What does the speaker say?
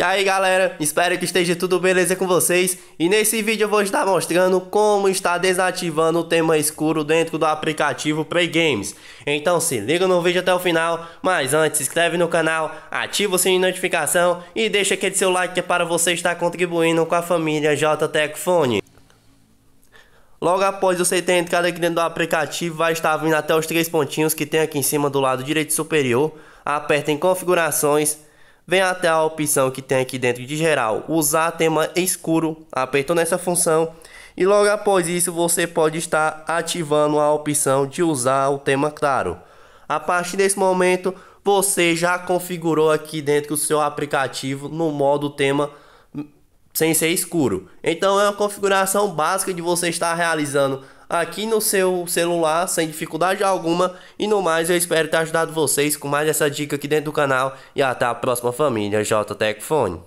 E aí galera, espero que esteja tudo beleza com vocês e nesse vídeo eu vou estar mostrando como está desativando o tema escuro dentro do aplicativo Play Games. Então se liga no vídeo até o final, mas antes se inscreve no canal, ativa o sininho de notificação e deixa aquele seu like que é para você estar contribuindo com a família JTEC Fone. Logo após você ter entrado aqui dentro do aplicativo, vai estar vindo até os três pontinhos que tem aqui em cima do lado direito superior. Aperta em configurações Vem até a opção que tem aqui dentro de geral, usar tema escuro, apertou nessa função e logo após isso você pode estar ativando a opção de usar o tema claro. A partir desse momento você já configurou aqui dentro do seu aplicativo no modo tema sem ser escuro. Então é uma configuração básica de você estar realizando aqui no seu celular sem dificuldade alguma. E no mais, eu espero ter ajudado vocês com mais essa dica aqui dentro do canal. E até a próxima família JTech Fone.